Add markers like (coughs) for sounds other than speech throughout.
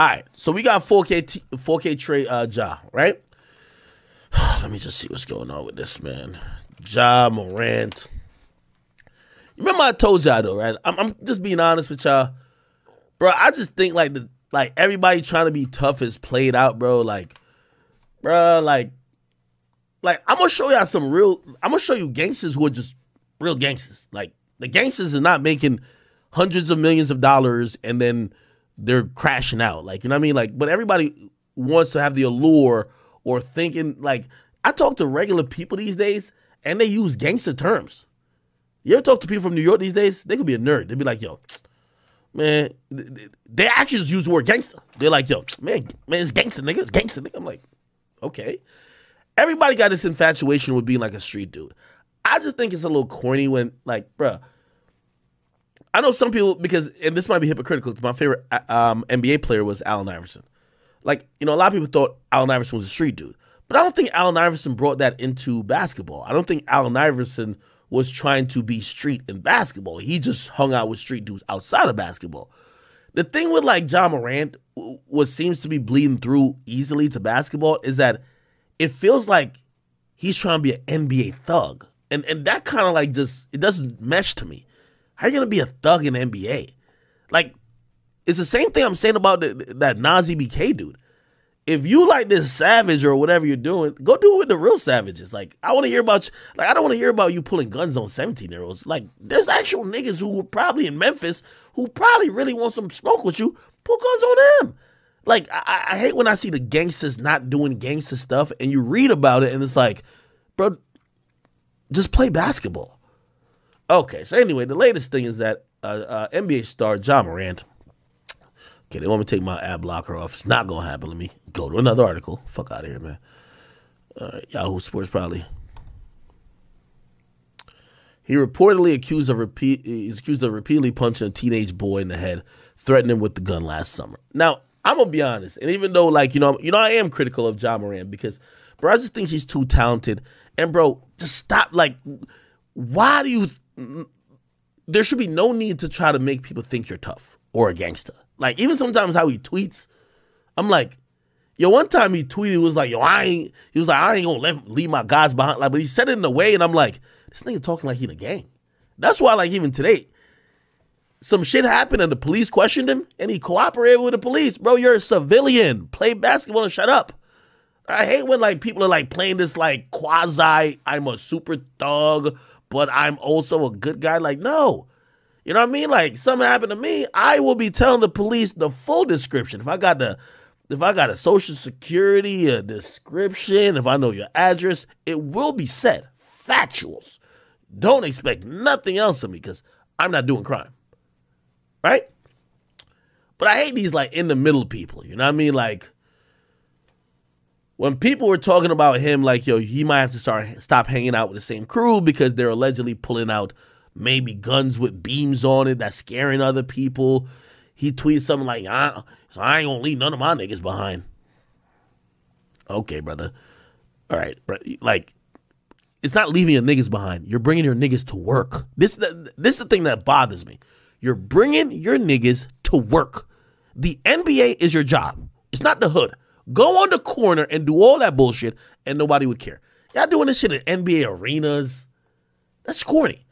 All right, so we got 4K t- 4K Trey uh, Ja, right? (sighs) Let me just see what's going on with this man. Ja Morant. Remember I told y'all though, right? I'm, I'm just being honest with y'all, bro. I just think like the like everybody trying to be tough is played out, bro. Like, bro, like, like I'm gonna show y'all some real. I'm gonna show you gangsters who are just real gangsters. Like the gangsters are not making hundreds of millions of dollars and then they're crashing out. Like, you know what I mean? Like, but everybody wants to have the allure or thinking like I talk to regular people these days and they use gangster terms. You ever talk to people from New York these days? They could be a nerd. They'd be like, yo, (tsk) man, they actually just use the word gangster. They're like, yo, (tsk) man, man, it's gangster, nigga. It's gangster, nigga. I'm like, okay. Everybody got this infatuation with being like a street dude. I just think it's a little corny when, like, bruh, I know some people because, and this might be hypocritical. My favorite uh, um, NBA player was Allen Iverson. Like, you know, a lot of people thought Allen Iverson was a street dude, but I don't think Allen Iverson brought that into basketball. I don't think Allen Iverson was trying to be street in basketball. He just hung out with street dudes outside of basketball. The thing with like Ja Morant, what seems to be bleeding through easily to basketball is that it feels like he's trying to be an NBA thug. And and that kind of like just it doesn't mesh to me. How you gonna be a thug in the NBA? Like, it's the same thing I'm saying about the, that Nazi BK dude. If you like this savage or whatever you're doing, go do it with the real savages. Like, I want to hear about, like, I don't want to hear about you pulling guns on 17 year olds. Like, there's actual niggas who were probably in Memphis who probably really want some smoke with you. Pull guns on them. Like, I, I hate when I see the gangsters not doing gangster stuff and you read about it and it's like, bro, just play basketball. Okay, so anyway, the latest thing is that uh, uh, NBA star Ja Morant. Okay, they want me to take my ad blocker off. It's not gonna happen. Let me go to another article. Fuck out of here, man. Yahoo Sports probably. He reportedly accused of repeat. He's accused of repeatedly punching a teenage boy in the head, threatening him with the gun last summer. Now, I'm gonna be honest, and even though, like you know, you know, I am critical of Ja Morant because, bro, I just think he's too talented. And bro, just stop. Like, why do you? There should be no need to try to make people think you're tough or a gangster. Like even sometimes how he tweets, I'm like, yo, one time he tweeted was like, yo, I ain't. He was like, I ain't gonna leave my guys behind. Like, but he said it in a way, and I'm like, this nigga talking like he in a gang. That's why, like, even today, some shit happened and the police questioned him, and he cooperated with the police. Bro, you're a civilian. Play basketball and shut up. I hate when like people are like playing this like quasi I'm a super thug but I'm also a good guy. Like, no. You know what I mean? Like, something happened to me, I will be telling the police the full description. If I got the if I got a social security, a description, if I know your address, it will be said. Factuals. Don't expect nothing else of me because I'm not doing crime. Right? But I hate these like in the middle people. You know what I mean? Like, when people were talking about him, like, yo, he might have to start stop hanging out with the same crew because they're allegedly pulling out maybe guns with beams on it that's scaring other people. He tweeted something like, I, I ain't gonna leave none of my niggas behind. Okay, brother. All right, like, it's not leaving your niggas behind. You're bringing your niggas to work. This, this is the thing that bothers me. You're bringing your niggas to work. The NBA is your job. It's not the hood. Go on the corner and do all that bullshit, and nobody would care. Y'all doing this shit in NBA arenas. That's corny.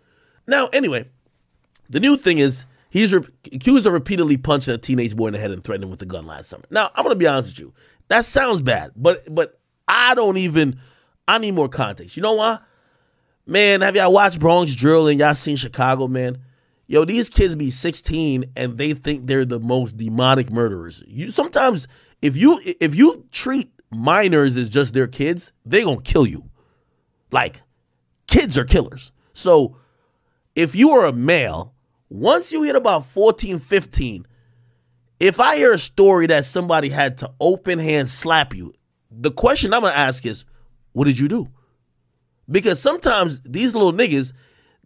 Now, anyway, the new thing is he's re- accused of repeatedly punching a teenage boy in the head and threatening with a gun last summer. Now, I'm gonna be honest with you. That sounds bad, but but I don't even. I need more context. You know why? Man, have y'all watched Bronx Drill and y'all seen Chicago, man? Yo, these kids be 16 and they think they're the most demonic murderers. You sometimes if you if you treat minors as just their kids, they gonna kill you. Like kids are killers. So if you are a male, once you hit about 14, 15, if I hear a story that somebody had to open hand slap you, the question I'm gonna ask is, what did you do? Because sometimes these little niggas,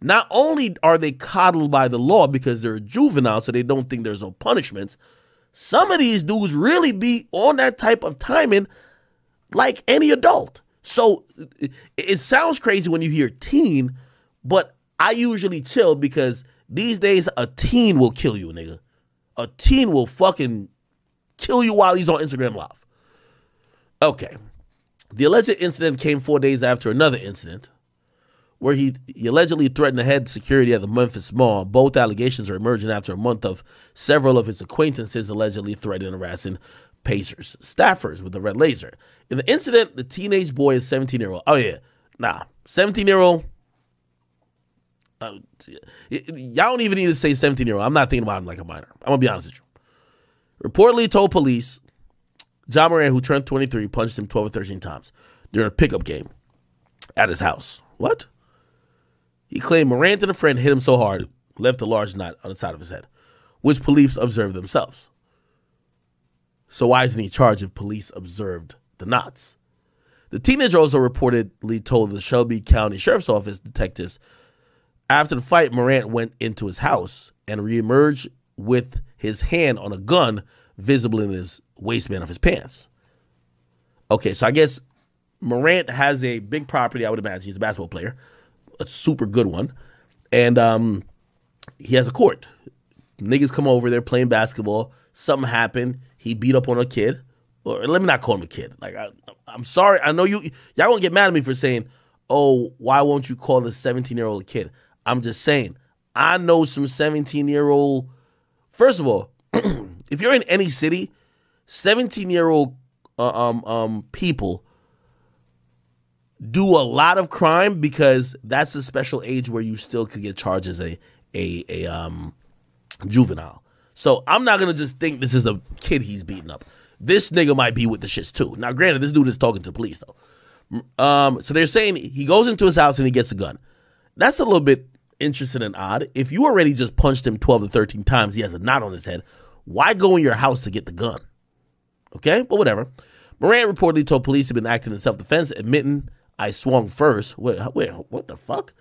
not only are they coddled by the law because they're juvenile, so they don't think there's no punishments, some of these dudes really be on that type of timing like any adult. So it sounds crazy when you hear teen, but I usually chill because these days a teen will kill you, nigga. A teen will fucking kill you while he's on Instagram Live. Okay. The alleged incident came four days after another incident where he, he allegedly threatened the head security at the Memphis Mall. Both allegations are emerging after a month of several of his acquaintances allegedly threatening harassing Pacers staffers with a red laser. In the incident, the teenage boy is 17 year old. Oh yeah, nah, 17 year old. Uh, y'all don't even need to say 17 year old. I'm not thinking about him like a minor. I'm gonna be honest with you. Reportedly told police, Ja Moran, who turned 23, punched him 12 or 13 times during a pickup game at his house. What? He claimed Morant and a friend hit him so hard, left a large knot on the side of his head, which police observed themselves. So why isn't he charged if police observed the knots? The teenager also reportedly told the Shelby County Sheriff's Office detectives after the fight, Morant went into his house and reemerged with his hand on a gun visible in his waistband of his pants. Okay, so I guess Morant has a big property, I would imagine. He's a basketball player a super good one, and um, he has a court. Niggas come over there playing basketball. Something happened. He beat up on a kid, or let me not call him a kid. Like I, I'm sorry. I know you y'all won't get mad at me for saying, "Oh, why won't you call the 17 year old a kid?" I'm just saying. I know some 17 year old. First of all, (clears throat) if you're in any city, 17 year old uh, um um people do a lot of crime because that's a special age where you still could get charged as a a a um juvenile. So I'm not gonna just think this is a kid he's beating up. This nigga might be with the shits too. Now, granted, this dude is talking to police though. Um, so they're saying he goes into his house and he gets a gun. That's a little bit interesting and odd. If you already just punched him 12 to 13 times, he has a knot on his head. Why go in your house to get the gun? Okay, but whatever. Moran reportedly told police he'd been acting in self defense, admitting I swung first. Wait, wait, what the fuck?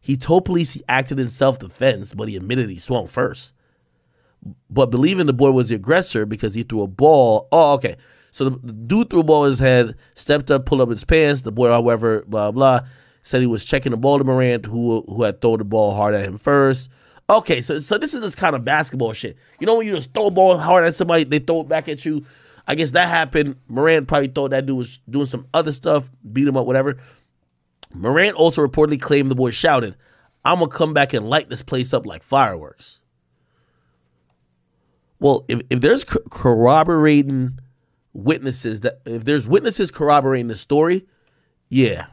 He told police he acted in self defense, but he admitted he swung first. But believing the boy was the aggressor because he threw a ball. Oh, okay. So the, the dude threw a ball in his head, stepped up, pulled up his pants. The boy, however, blah, blah, said he was checking the ball to Morant, who who had thrown the ball hard at him first. Okay, so so this is this kind of basketball shit. You know when you just throw a ball hard at somebody, they throw it back at you. I guess that happened. Morant probably thought that dude was doing some other stuff, beat him up, whatever. Morant also reportedly claimed the boy shouted, I'm going to come back and light this place up like fireworks. Well, if, if there's corroborating witnesses, that if there's witnesses corroborating the story, yeah,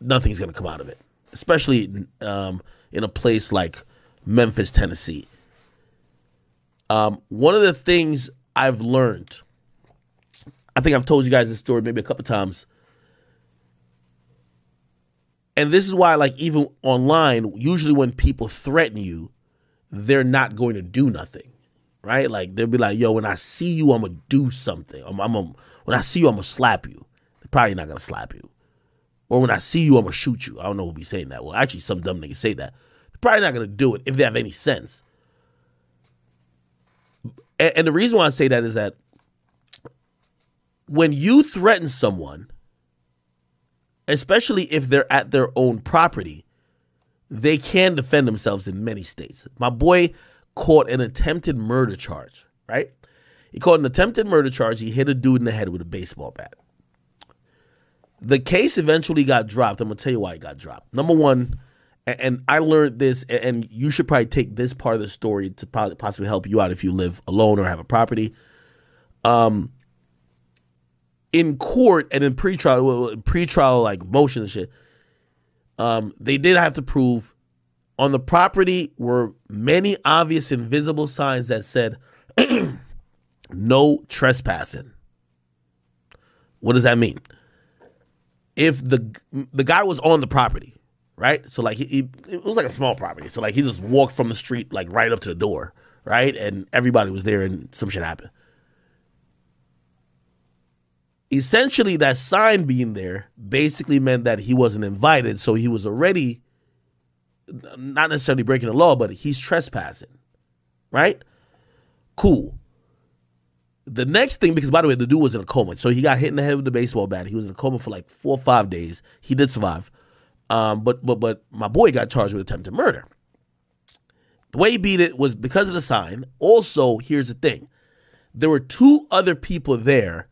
nothing's going to come out of it, especially um, in a place like Memphis, Tennessee. Um, one of the things I've learned I think I've told you guys this story maybe a couple times. And this is why, like, even online, usually when people threaten you, they're not going to do nothing, right? Like, they'll be like, yo, when I see you, I'm going to do something. I'm, I'm when I see you, I'm going to slap you. They're probably not going to slap you. Or when I see you, I'm going to shoot you. I don't know who be saying that. Well, actually, some dumb niggas say that. They're probably not going to do it if they have any sense. And, and the reason why I say that is that when you threaten someone, especially if they're at their own property, they can defend themselves in many states. My boy caught an attempted murder charge, right? He caught an attempted murder charge. He hit a dude in the head with a baseball bat. The case eventually got dropped. I'm going to tell you why it got dropped. Number one, and I learned this, and you should probably take this part of the story to possibly help you out if you live alone or have a property. Um, in court and in pretrial, pretrial like motion and shit, um, they did have to prove on the property were many obvious invisible signs that said (clears throat) no trespassing. What does that mean? If the the guy was on the property, right? So like he, he, it was like a small property. So like he just walked from the street like right up to the door, right? And everybody was there and some shit happened essentially that sign being there basically meant that he wasn't invited. So he was already not necessarily breaking the law but he's trespassing right? Cool. The next thing because by the way the dude was in a coma. So he got hit in the head with the baseball bat. He was in a coma for like four or five days. He did survive. Um, but but but my boy got charged with attempted murder. The way he beat it was because of the sign. Also here's the thing. There were two other people there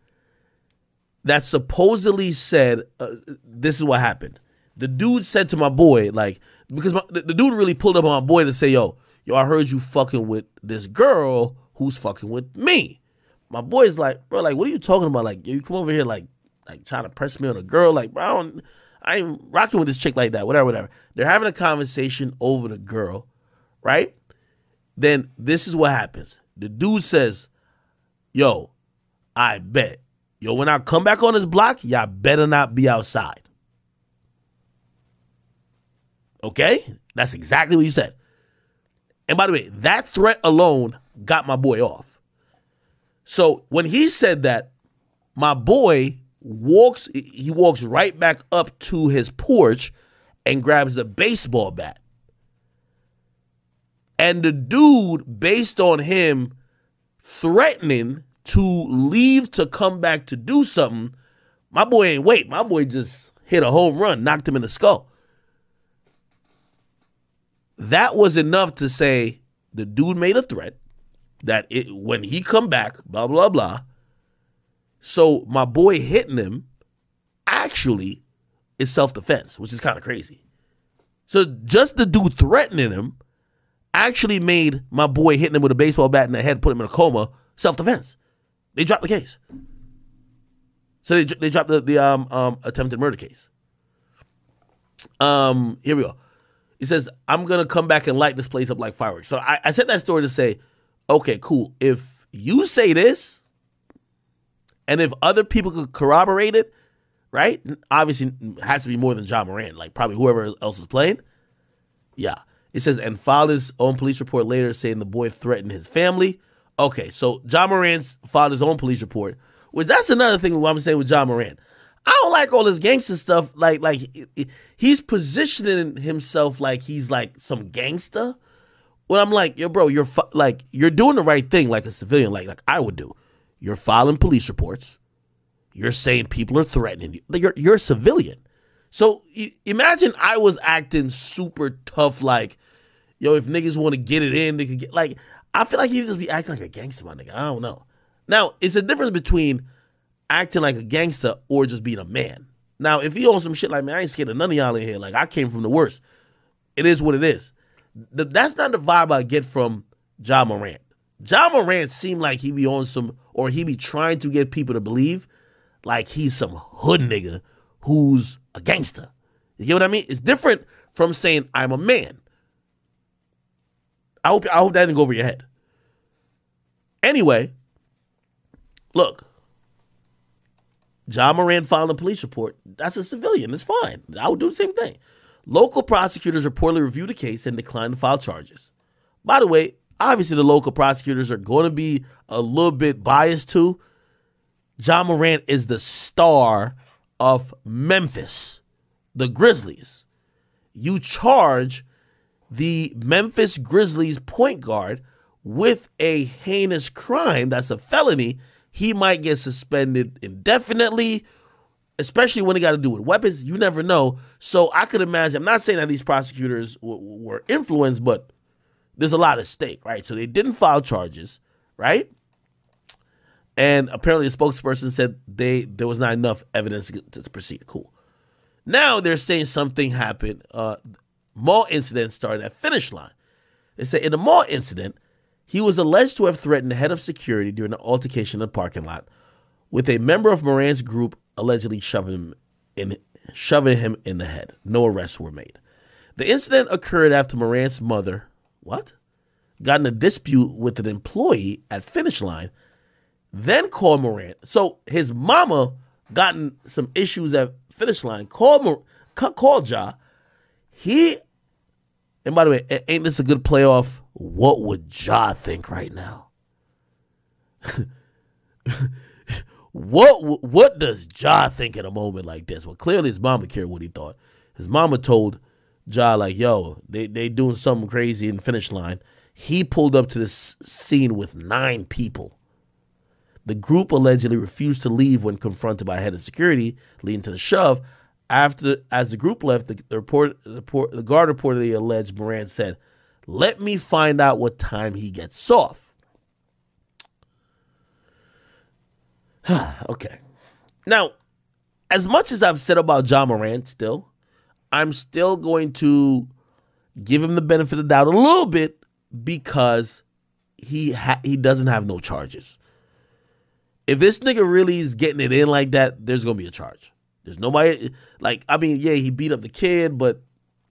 that supposedly said uh, this is what happened. The dude said to my boy, like, because my, the, the dude really pulled up on my boy to say, yo, yo, I heard you fucking with this girl who's fucking with me. My boy's like, bro, like, what are you talking about? Like, you come over here, like, like trying to press me on a girl. Like, bro, I, don't, I ain't rocking with this chick like that. Whatever, whatever. They're having a conversation over the girl, right? Then this is what happens. The dude says, yo, I bet. Yo, when I come back on this block, y'all better not be outside. Okay? That's exactly what he said. And by the way, that threat alone got my boy off. So when he said that, my boy walks he walks right back up to his porch and grabs a baseball bat. And the dude, based on him threatening to leave to come back to do something, my boy ain't wait. My boy just hit a home run, knocked him in the skull. That was enough to say the dude made a threat that it, when he come back, blah blah blah. So my boy hitting him actually is self defense, which is kind of crazy. So just the dude threatening him actually made my boy hitting him with a baseball bat in the head, put him in a coma, self defense. They dropped the case. So they, they dropped the, the um, um, attempted murder case. Um, here we go. He says, I'm going to come back and light this place up like fireworks. So I, I said that story to say, okay, cool. If you say this, and if other people could corroborate it, right? Obviously, has to be more than Ja Moran, like probably whoever else is playing. Yeah. It says, and filed his own police report later saying the boy threatened his family. Okay, so Ja Morant filed his own police report, which that's another thing I'm saying with Ja Moran. I don't like all this gangster stuff. Like, like he's positioning himself like he's like some gangster. When I'm like, yo, bro, you're fu- like you're doing the right thing, like a civilian, like like I would do. You're filing police reports. You're saying people are threatening you. You're you're a civilian. So imagine I was acting super tough, like, yo, if niggas want to get it in, they could get like. I feel like he'd just be acting like a gangster, my nigga. I don't know. Now, it's a difference between acting like a gangster or just being a man. Now, if he owns some shit like me, I ain't scared of none of y'all in here. Like I came from the worst. It is what it is. That's not the vibe I get from Ja Morant. Ja Morant seemed like he be on some, or he be trying to get people to believe like he's some hood nigga who's a gangster. You get what I mean? It's different from saying I'm a man. I hope I hope that didn't go over your head. Anyway, look, Ja Morant filed a police report. That's a civilian. It's fine. I would do the same thing. Local prosecutors reportedly reviewed the case and declined to file charges. By the way, obviously the local prosecutors are going to be a little bit biased too. Ja Morant is the star of Memphis, the Grizzlies. You charge the Memphis Grizzlies point guard with a heinous crime that's a felony, he might get suspended indefinitely, especially when it got to do with weapons. You never know. So I could imagine, I'm not saying that these prosecutors w- were influenced, but there's a lot at stake, right? So they didn't file charges, right? And apparently, the spokesperson said they there was not enough evidence to, to proceed. Cool. Now they're saying something happened. Uh, mall incident started at finish line. They say in the mall incident, he was alleged to have threatened the head of security during an altercation in the parking lot, with a member of Moran's group allegedly shoving him in, shoving him in the head. No arrests were made. The incident occurred after Moran's mother, what, got in a dispute with an employee at finish line, then called Moran. So his mama gotten some issues at finish line. Called called Ja. He and by the way, ain't this a good playoff? What would Ja think right now? (laughs) what what does Ja think in a moment like this? Well, clearly his mama cared what he thought. His mama told Ja like, "Yo, they they doing something crazy in the finish line." He pulled up to this scene with nine people. The group allegedly refused to leave when confronted by head of security, leading to the shove. After, as the group left, the, the report, the, guard report, the guard reportedly alleged Moran said, "Let me find out what time he gets off." (sighs) okay. Now, as much as I've said about Ja Morant, still, I'm still going to give him the benefit of the doubt a little bit because he he doesn't have no charges. If this nigga really is getting it in like that, there's gonna be a charge. There's nobody like I mean, yeah, he beat up the kid, but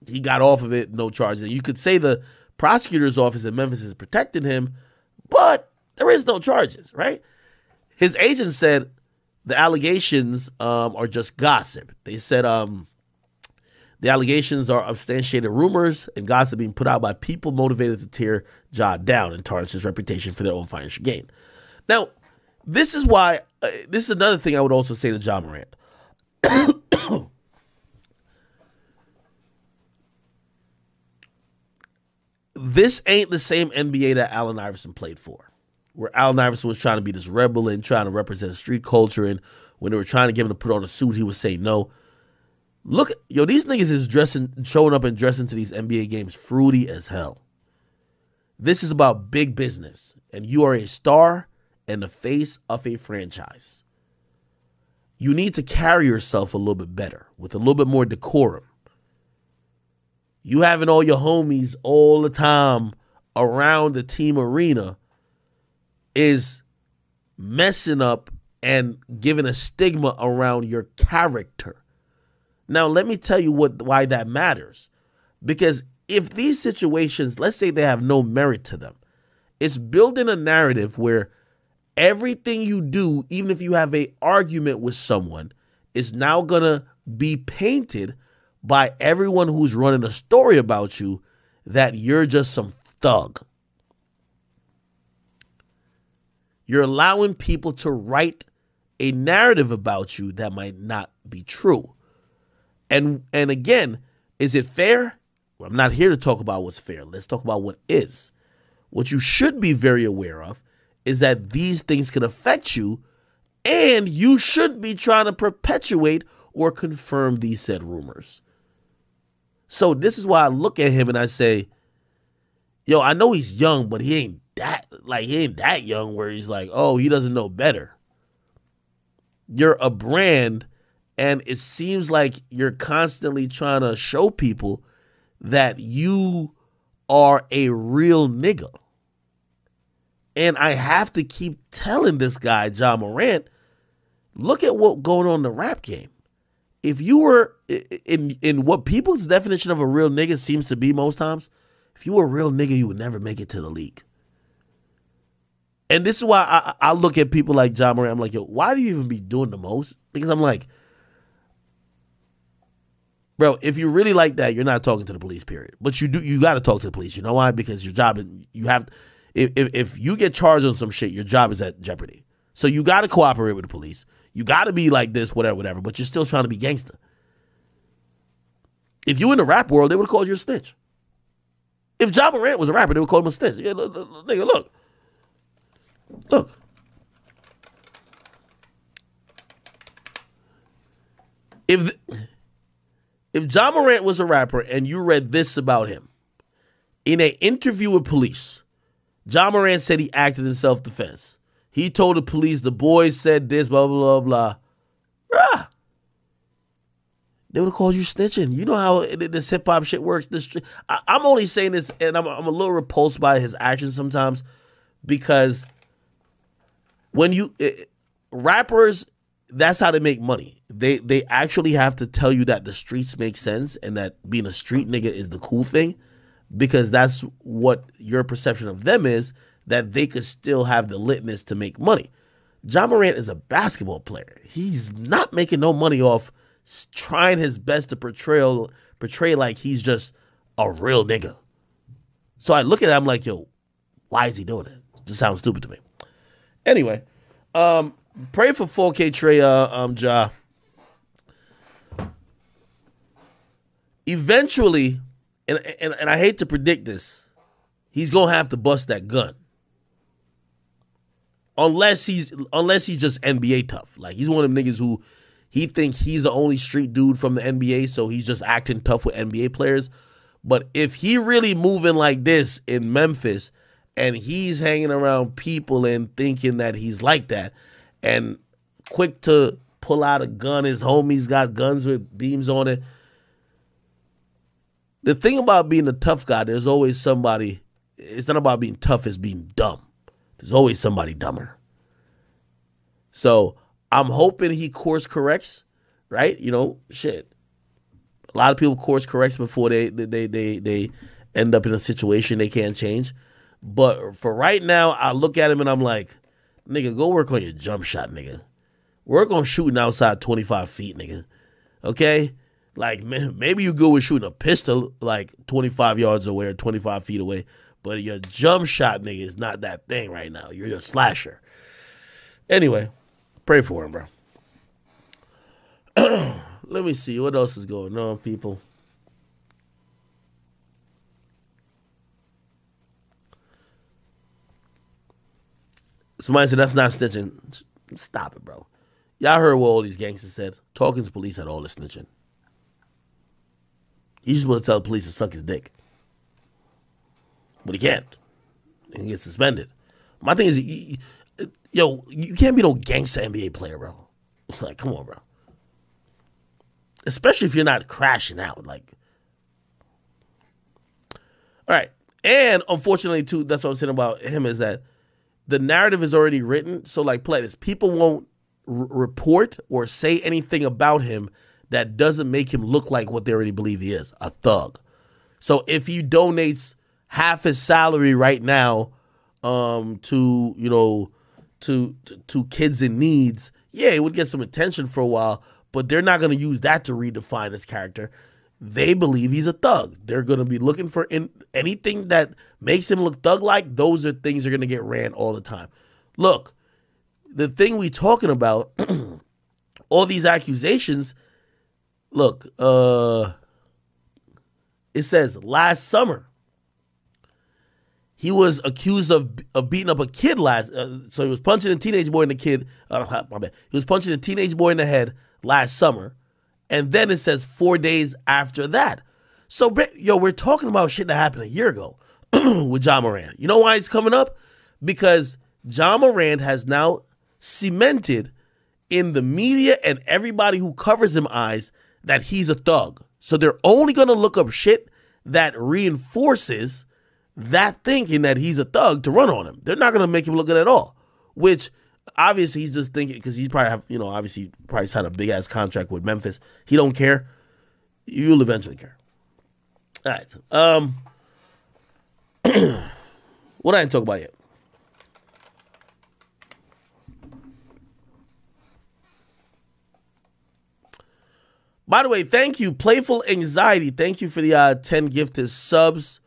he got off of it, no charges. And you could say the prosecutor's office in Memphis is protecting him, but there is no charges, right? His agent said the allegations um, are just gossip. They said um, the allegations are substantiated rumors and gossip being put out by people motivated to tear Ja down and tarnish his reputation for their own financial gain. Now, this is why, uh, this is another thing I would also say to Ja Morant. (coughs) this ain't the same NBA that Allen Iverson played for, where Allen Iverson was trying to be this rebel and trying to represent street culture. And when they were trying to get him to put on a suit, he would say no. Look, yo, these niggas is dressing, showing up and dressing to these NBA games fruity as hell. This is about big business, and you are a star and the face of a franchise. You need to carry yourself a little bit better with a little bit more decorum. You having all your homies all the time around the team arena is messing up and giving a stigma around your character. Now, let me tell you what why that matters. Because if these situations, let's say they have no merit to them, it's building a narrative where everything you do, even if you have a argument with someone, is now gonna be painted by everyone who's running a story about you that you're just some thug. You're allowing people to write a narrative about you that might not be true. And and again, is it fair? Well, I'm not here to talk about what's fair. Let's talk about what is. What you should be very aware of is that these things can affect you and you shouldn't be trying to perpetuate or confirm these said rumors. So this is why I look at him and I say, yo, I know he's young, but he ain't that like he ain't that young where he's like, oh, he doesn't know better. You're a brand and it seems like you're constantly trying to show people that you are a real nigga. And I have to keep telling this guy, Ja Morant, look at what going on in the rap game. If you were in in what people's definition of a real nigga seems to be most times, if you were a real nigga, you would never make it to the league. And this is why I, I look at people like Ja Morant. I'm like, yo, why do you even be doing the most? Because I'm like, bro, if you really like that, you're not talking to the police. Period. But you do, you got to talk to the police. You know why? Because your job, you have, if, if if you get charged on some shit, your job is at jeopardy. So you got to cooperate with the police. You got to be like this, whatever, whatever. But you're still trying to be gangster. If you in the rap world, they would call you a snitch. If Ja Morant was a rapper, they would call him a snitch. Yeah, look, look, nigga, look. Look. If if Ja Morant was a rapper and you read this about him in an interview with police, Ja Moran said he acted in self defense. He told the police the boys said this, blah blah blah blah. Bruh. They would have called you snitching. You know how this hip hop shit works. This, I, am only saying this, and I'm, I'm a little repulsed by his actions sometimes because when you it, rappers that's how they make money they they actually have to tell you that the streets make sense and that being a street nigga is the cool thing because that's what your perception of them is that they could still have the litness to make money. Ja Morant is a basketball player. He's not making no money off trying his best to portray portray like he's just a real nigga. So I look at him like yo why is he doing it, it just sounds stupid to me. Anyway, um, pray for 4K Trey uh, um, Ja. Eventually, and, and and I hate to predict this, he's gonna have to bust that gun. Unless he's unless he's just NBA tough. Like he's one of them niggas who he think he's the only street dude from the NBA, so he's just acting tough with NBA players. But if he really moving like this in Memphis, and he's hanging around people and thinking that he's like that. And quick to pull out a gun. His homies got guns with beams on it. The thing about being a tough guy, there's always somebody. It's not about being tough; it's being dumb. There's always somebody dumber. So I'm hoping he course corrects, right? You know, shit. A lot of people course corrects before they they they they end up in a situation they can't change. But for right now, I look at him and I'm like, nigga, go work on your jump shot, nigga. Work on shooting outside 25 feet, nigga. Okay? Like, maybe you go with shooting a pistol like 25 yards away or 25 feet away, but your jump shot, nigga, is not that thing right now. You're a slasher. Anyway, pray for him, bro. (clears throat) Let me see what else is going on, people. Somebody said that's not snitching. Stop it, bro. Y'all heard what all these gangsters said. Talking to police had all the snitching. He's supposed to tell the police to suck his dick. But he can't. And he can get suspended. My thing is, yo, you can't be no gangster NBA player, bro. (laughs) Like, come on, bro. Especially if you're not crashing out. Like, all right. And unfortunately, too, that's what I'm saying about him is that the narrative is already written. So, like, play this. People won't report or say anything about him that doesn't make him look like what they already believe he is a thug. So, if he donates half his salary right now um, to, you know, to, to, to kids in needs, yeah, it would get some attention for a while, but they're not going to use that to redefine his character they believe he's a thug. They're going to be looking for in, anything that makes him look thug like. Those are things that are going to get ran all the time. Look, the thing we talking about, (clears throat) all these accusations. Look, uh, it says last summer he was accused of of beating up a kid last. Uh, so he was punching a teenage boy in the kid. Uh, (laughs) my bad. He was punching a teenage boy in the head last summer and then it says four days after that. So, yo, we're talking about shit that happened a year ago (clears throat) with Ja Morant. You know why it's coming up? Because Ja Morant has now cemented in the media and everybody who covers him eyes that he's a thug. So they're only going to look up shit that reinforces that thinking that he's a thug to run on him. They're not going to make him look good at all, which obviously he's just thinking because he's probably have you know obviously probably signed a big ass contract with Memphis. He don't care. You'll eventually care. All right. Um, (clears throat) what I didn't talk about yet. By the way, thank you, Playful Anxiety. Thank you for the uh, 10 gifted subs.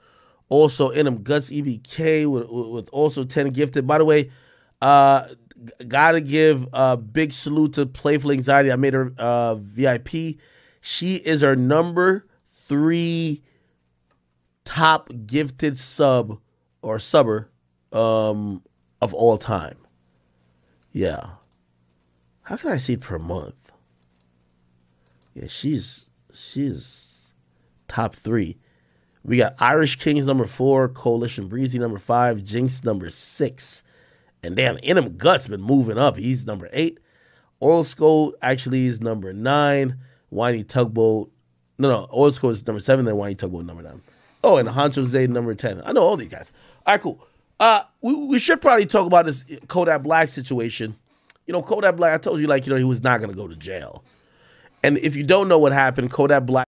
Also, in them Guts EBK with, with also 10 gifted. By the way, uh, gotta give a big salute to Playful Anxiety. I made her uh, VIP. She is our number three top gifted sub or subber um, of all time. Yeah. How can I see per month? Yeah, she's she's top three. We got Irish Kings number four, Coalition Breezy number five, Jinx number six. And damn, In Guts been moving up. He's number eight. Oil Skull actually is number nine. Whiny Tugboat. No, no. Oil Skull is number seven. Then Whiny Tugboat number nine. Oh, and Honcho Zay number 10. I know all these guys. All right, cool. Uh, we, we should probably talk about this Kodak Black situation. You know, Kodak Black, I told you, like, you know, he was not going to go to jail. And if you don't know what happened, Kodak Black